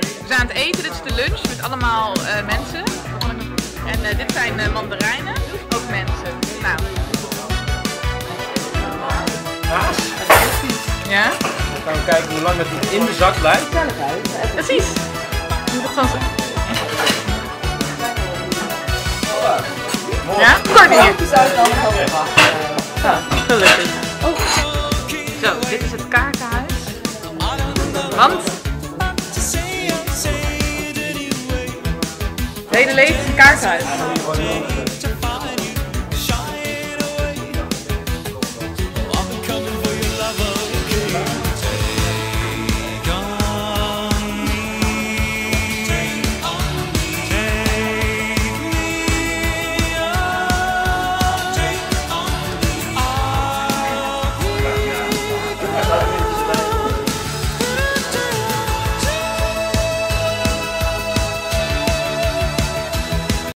de lunch met allemaal eh, mensen. En eh, dit zijn eh, mandarijnen, ook mensen. Nou. Ja? Dan gaan we kijken hoe lang het in de zak blijft. Precies. Het zo- Ja? Kort hier. Gelukkig. Zo, dit is het kaartenhuis. Want hele leven is een.